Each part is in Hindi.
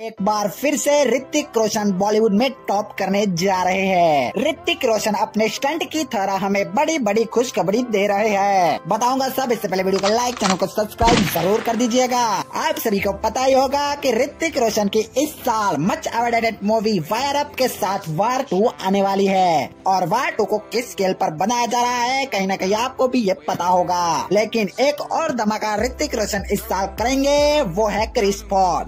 एक बार फिर से ऋतिक रोशन बॉलीवुड में टॉप करने जा रहे हैं। ऋतिक रोशन अपने स्टंट की तरह हमें बड़ी बड़ी खुशखबरी दे रहे हैं। बताऊँगा सब, इससे पहले वीडियो को लाइक, चैनल को सब्सक्राइब ज़रूर कर दीजिएगा। आप सभी को पता ही होगा कि ऋतिक रोशन की इस साल मच अवेडेड मूवी वायर अप के साथ वार टू आने वाली है। और वार टू को किस स्केल आरोप बनाया जा रहा है, कहीं न कहीं आपको भी ये पता होगा। लेकिन एक और धमाका ऋतिक रोशन इस साल करेंगे, वो है क्रिस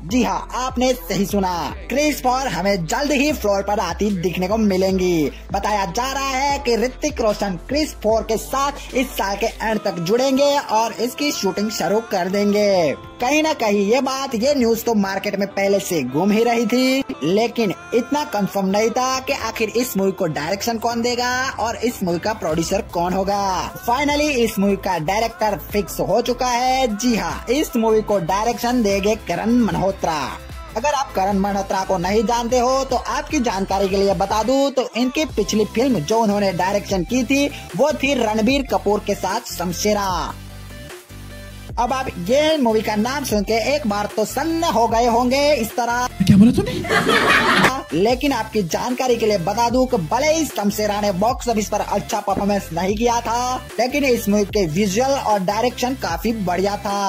जी हाँ आपने सही सुना क्रिस पॉर हमें जल्द ही फ्लोर पर आती दिखने को मिलेंगी। बताया जा रहा है कि ऋतिक रोशन क्रिस फोर के साथ इस साल के एंड तक जुड़ेंगे और इसकी शूटिंग शुरू कर देंगे। कहीं ना कहीं ये बात, ये न्यूज़ तो मार्केट में पहले से घूम ही रही थी। लेकिन इतना कंफर्म नहीं था कि आखिर इस मूवी को डायरेक्शन कौन देगा और इस मूवी का प्रोड्यूसर कौन होगा। फाइनली इस मूवी का डायरेक्टर फिक्स हो चुका है। जी हाँ इस मूवी को डायरेक्शन देंगे करण मल्होत्रा अगर आप करण मल्होत्रा को नहीं जानते हो तो आपकी जानकारी के लिए बता दूँ तो इनकी पिछली फ़िल्म जो उन्होंने डायरेक्शन की थी वो थी रणबीर कपूर के साथ शमशेरा। अब आप ये मूवी का नाम सुन के एक बार तो सन्न हो गए होंगे इस तरह। क्या बोला तूने? लेकिन आपकी जानकारी के लिए बता दूँ कि भले ही शमशेरा ने बॉक्स ऑफ़िस पर अच्छा परफॉर्मेंस नहीं किया था लेकिन इस मूवी के विजुअल और डायरेक्शन काफ़ी बढ़िया था।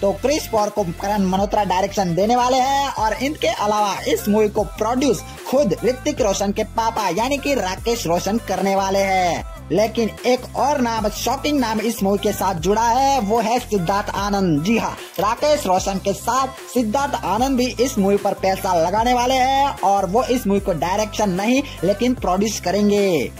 तो क्रिस पॉर को करण मल्होत्रा डायरेक्शन देने वाले हैं और इनके अलावा इस मूवी को प्रोड्यूस खुद ऋतिक रोशन के पापा, यानी कि राकेश रोशन करने वाले हैं। लेकिन एक और नाम शॉकिंग नाम इस मूवी के साथ जुड़ा है, वो है सिद्धार्थ आनंद। जी हाँ राकेश रोशन के साथ सिद्धार्थ आनंद भी इस मूवी पर पैसा लगाने वाले हैं और वो इस मूवी को डायरेक्शन नहीं, लेकिन प्रोड्यूस करेंगे।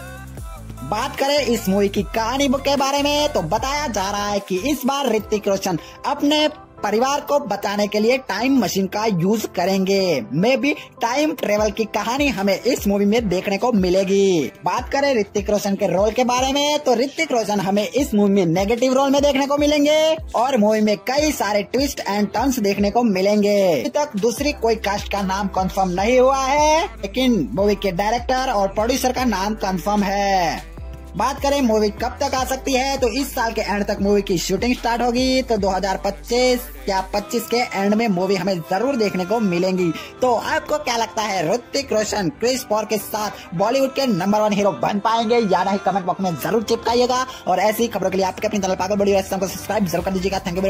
बात करें इस मूवी की कहानी के बारे में तो बताया जा रहा है कि इस बार ऋतिक रोशन अपने परिवार को बचाने के लिए टाइम मशीन का यूज़ करेंगे। मे भी टाइम ट्रेवल की कहानी हमें इस मूवी में देखने को मिलेगी। बात करें ऋतिक रोशन के रोल के बारे में तो ऋतिक रोशन हमें इस मूवी में नेगेटिव रोल में देखने को मिलेंगे और मूवी में कई सारे ट्विस्ट एंड टर्न्स देखने को मिलेंगे। अभी तक दूसरी कोई कास्ट का नाम कंफर्म नहीं हुआ है, लेकिन मूवी के डायरेक्टर और प्रोड्यूसर का नाम कंफर्म है। बात करें मूवी कब तक आ सकती है तो इस साल के एंड तक मूवी की शूटिंग स्टार्ट होगी तो 2025 या 25 के एंड में मूवी हमें ज़रूर देखने को मिलेंगी। तो आपको क्या लगता है, ऋतिक रोशन, क्रिस पॉर के साथ बॉलीवुड के नंबर वन हीरो बन पाएँगे या नहीं? कमेंट बॉक्स में ज़रूर चिपकाइएगा। और ऐसी खबरों के लिए आपके अपनी तरफ़ पाकर बड़ी को सब्सक्राइब ज़रूर कर दीजिएगा। Thank you